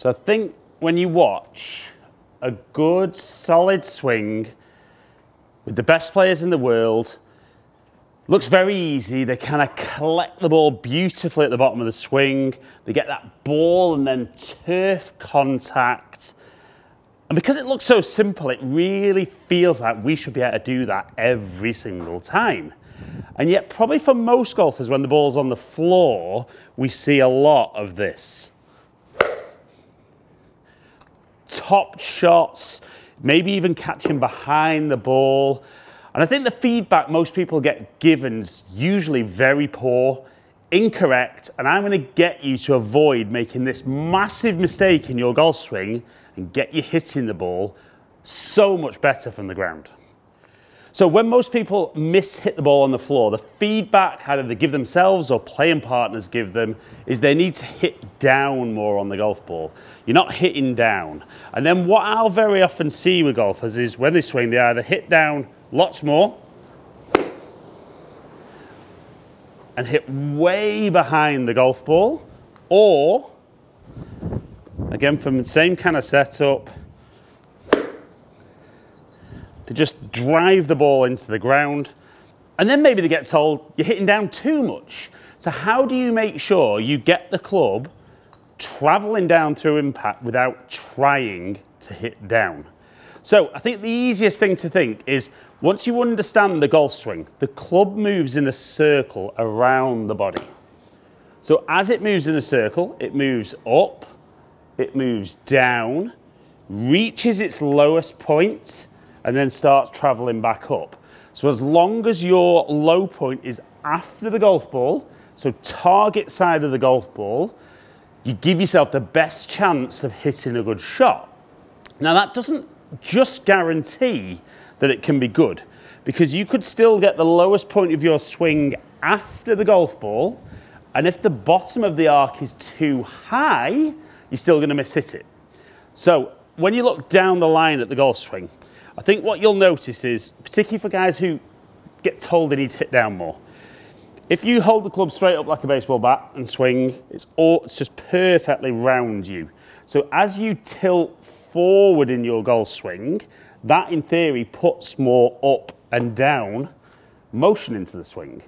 So I think when you watch a good solid swing with the best players in the world, looks very easy. They kind of collect the ball beautifully at the bottom of the swing. They get that ball and then turf contact. And because it looks so simple, it really feels like we should be able to do that every single time. And yet, probably for most golfers, when the ball's on the floor, we see a lot of this. Top shots, maybe even catching behind the ball. And I think the feedback most people get given is usually very poor, incorrect, and I'm going to get you to avoid making this massive mistake in your golf swing and get you hitting the ball so much better from the ground. So when most people miss hit the ball on the floor, the feedback either they give themselves or playing partners give them is they need to hit down more on the golf ball. You're not hitting down. And then what I'll very often see with golfers is when they swing, they either hit down lots more and hit way behind the golf ball or again from the same kind of setup to just drive the ball into the ground. And then maybe they get told you're hitting down too much. So, how do you make sure you get the club traveling down through impact without trying to hit down? So, I think the easiest thing to think is once you understand the golf swing, the club moves in a circle around the body. So, as it moves in a circle, it moves up, it moves down, reaches its lowest point, and then starts traveling back up. So as long as your low point is after the golf ball, so target side of the golf ball, you give yourself the best chance of hitting a good shot. Now that doesn't just guarantee that it can be good because you could still get the lowest point of your swing after the golf ball and if the bottom of the arc is too high, you're still going to miss hit it. So when you look down the line at the golf swing, I think what you'll notice is, particularly for guys who get told they need to hit down more, if you hold the club straight up like a baseball bat and swing, it's, all, it's just perfectly round you. So as you tilt forward in your golf swing, that in theory puts more up and down motion into the swing.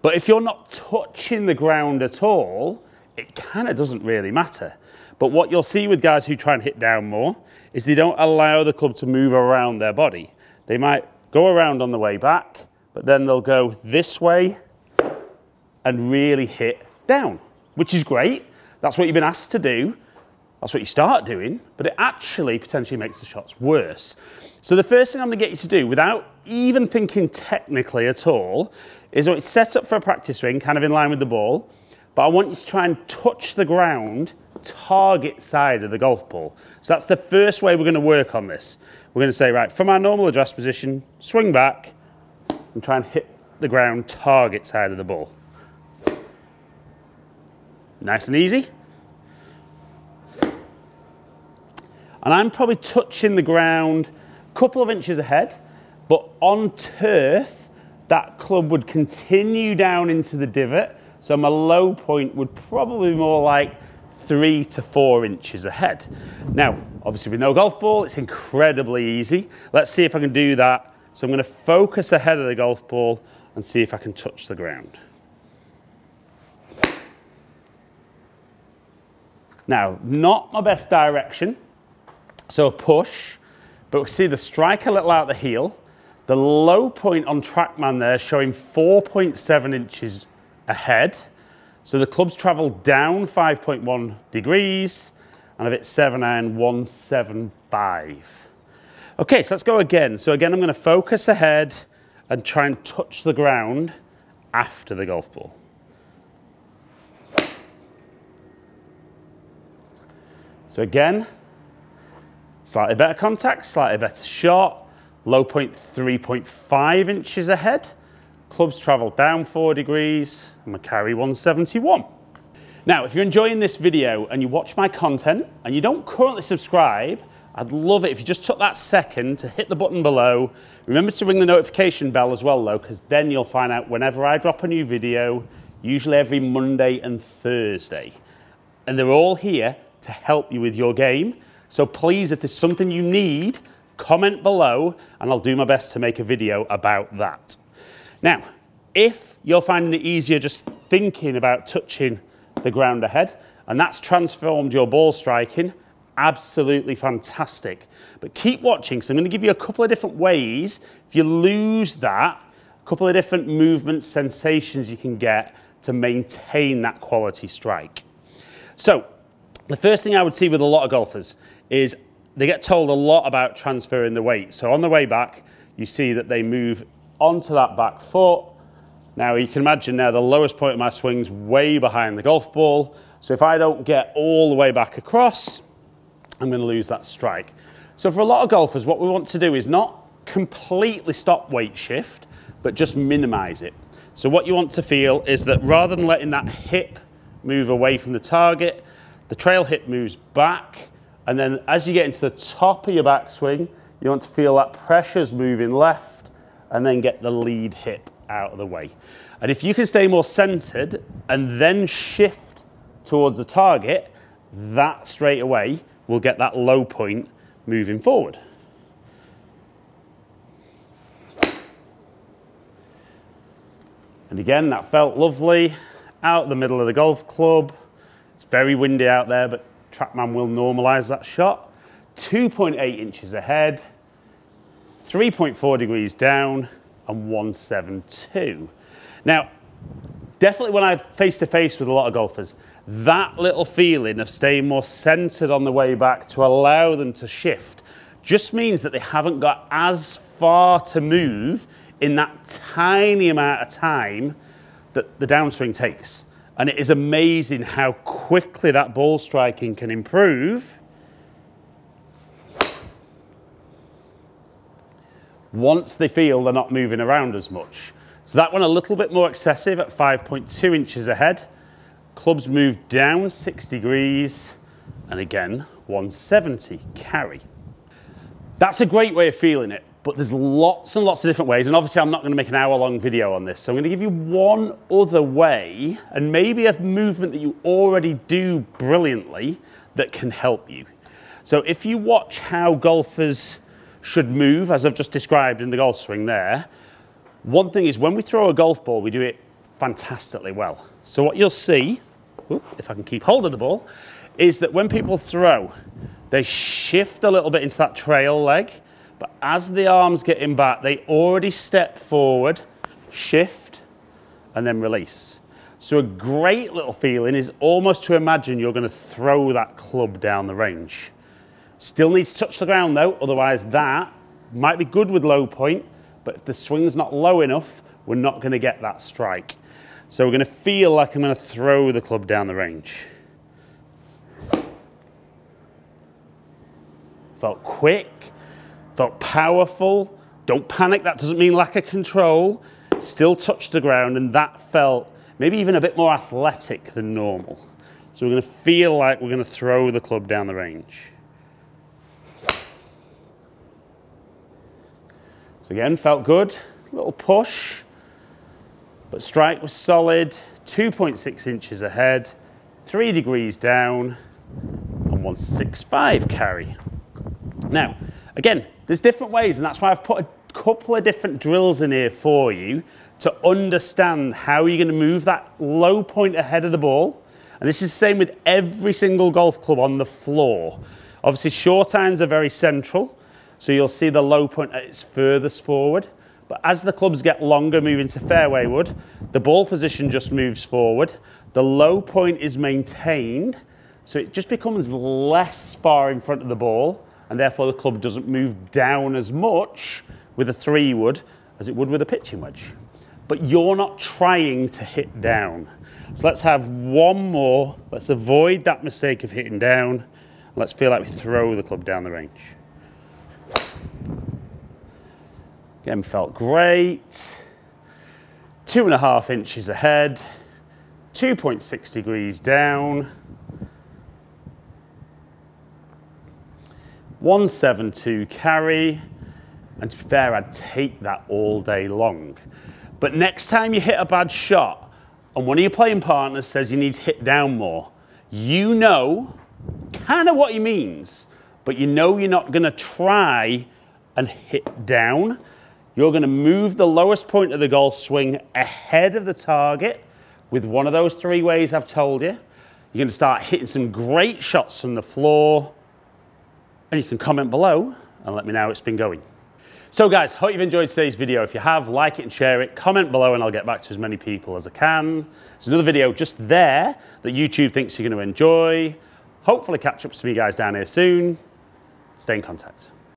But if you're not touching the ground at all, it kind of doesn't really matter. But what you'll see with guys who try and hit down more is they don't allow the club to move around their body. They might go around on the way back, but then they'll go this way and really hit down, which is great. That's what you've been asked to do. That's what you start doing, but it actually potentially makes the shots worse. So the first thing I'm gonna get you to do, without even thinking technically at all, is it's set up for a practice swing, kind of in line with the ball, but I want you to try and touch the ground target side of the golf ball. So that's the first way we're going to work on this. We're going to say, right, from our normal address position, swing back and try and hit the ground target side of the ball. Nice and easy. And I'm probably touching the ground a couple of inches ahead, but on turf, that club would continue down into the divot. So my low point would probably be more like three to four inches ahead. Now, obviously with no golf ball, it's incredibly easy. Let's see if I can do that. So I'm gonna focus ahead of the golf ball and see if I can touch the ground. Now, not my best direction, so a push, but we see the strike a little out the heel, the low point on TrackMan there showing 4.7 inches ahead, so the club's travel down 5.1 degrees and I've hit 7 iron 175. Okay, so let's go again. So again, I'm going to focus ahead and try and touch the ground after the golf ball. So again, slightly better contact, slightly better shot, low point 3.5 inches ahead. Clubs travel down four degrees, I'm a carry 171. Now, if you're enjoying this video and you watch my content and you don't currently subscribe, I'd love it if you just took that second to hit the button below. Remember to ring the notification bell as well though, because then you'll find out whenever I drop a new video, usually every Monday and Thursday. And they're all here to help you with your game. So please, if there's something you need, comment below and I'll do my best to make a video about that. Now, if you're finding it easier just thinking about touching the ground ahead, and that's transformed your ball striking, absolutely fantastic. But keep watching, so I'm gonna give you a couple of different ways. If you lose that, a couple of different movements, sensations you can get to maintain that quality strike. So, the first thing I would see with a lot of golfers is they get told a lot about transferring the weight. So on the way back, you see that they move onto that back foot. Now you can imagine now the lowest point of my swing's way behind the golf ball. So if I don't get all the way back across, I'm going to lose that strike. So for a lot of golfers, what we want to do is not completely stop weight shift, but just minimize it. So what you want to feel is that rather than letting that hip move away from the target, the trail hip moves back, and then as you get into the top of your backswing, you want to feel that pressure's moving left, and then get the lead hip out of the way. And if you can stay more centered and then shift towards the target, that straight away will get that low point moving forward. And again, that felt lovely out the middle of the golf club. It's very windy out there, but TrackMan will normalize that shot. 2.8 inches ahead, 3.4 degrees down, and 172. Now, definitely when I'm face to face with a lot of golfers, that little feeling of staying more centered on the way back to allow them to shift just means that they haven't got as far to move in that tiny amount of time that the downswing takes. And it is amazing how quickly that ball striking can improve once they feel they're not moving around as much. So that one a little bit more excessive at 5.2 inches ahead. Clubs move down six degrees and again 170 carry. That's a great way of feeling it but there's lots and lots of different ways. And obviously I'm not gonna make an hour long video on this. So I'm gonna give you one other way and maybe a movement that you already do brilliantly that can help you. So if you watch how golfers should move, as I've just described in the golf swing there, one thing is when we throw a golf ball, we do it fantastically well. So what you'll see, if I can keep hold of the ball, is that when people throw, they shift a little bit into that trail leg but as the arms get in back, they already step forward, shift, and then release. So a great little feeling is almost to imagine you're going to throw that club down the range. Still needs to touch the ground though, otherwise that might be good with low point, but if the swing's not low enough, we're not going to get that strike. So we're going to feel like I'm going to throw the club down the range. Felt quick, felt powerful. Don't panic, that doesn't mean lack of control. Still touched the ground, and that felt maybe even a bit more athletic than normal. So we're going to feel like we're going to throw the club down the range. So again, felt good, little push, but strike was solid, 2.6 inches ahead, three degrees down, and 165 carry. Now, again, there's different ways, and that's why I've put a couple of different drills in here for you to understand how you're going to move that low point ahead of the ball. And this is the same with every single golf club on the floor. Obviously, short irons are very central, so you'll see the low point at its furthest forward. But as the clubs get longer, moving to fairway wood, the ball position just moves forward. The low point is maintained, so it just becomes less far in front of the ball and therefore the club doesn't move down as much with a three wood as it would with a pitching wedge. But you're not trying to hit down. So let's have one more. Let's avoid that mistake of hitting down. Let's feel like we throw the club down the range. Again, felt great. Two and a half inches ahead, 2.6 degrees down. 172 carry, and to be fair, I'd take that all day long. But next time you hit a bad shot, and one of your playing partners says you need to hit down more, you know kind of what he means, but you know you're not going to try and hit down. You're going to move the lowest point of the golf swing ahead of the target with one of those three ways I've told you. You're going to start hitting some great shots from the floor. And you can comment below and let me know how it's been going. So guys, hope you've enjoyed today's video. If you have, like it and share it. Comment below and I'll get back to as many people as I can. There's another video just there that YouTube thinks you're going to enjoy. Hopefully catch up of you guys down here soon. Stay in contact.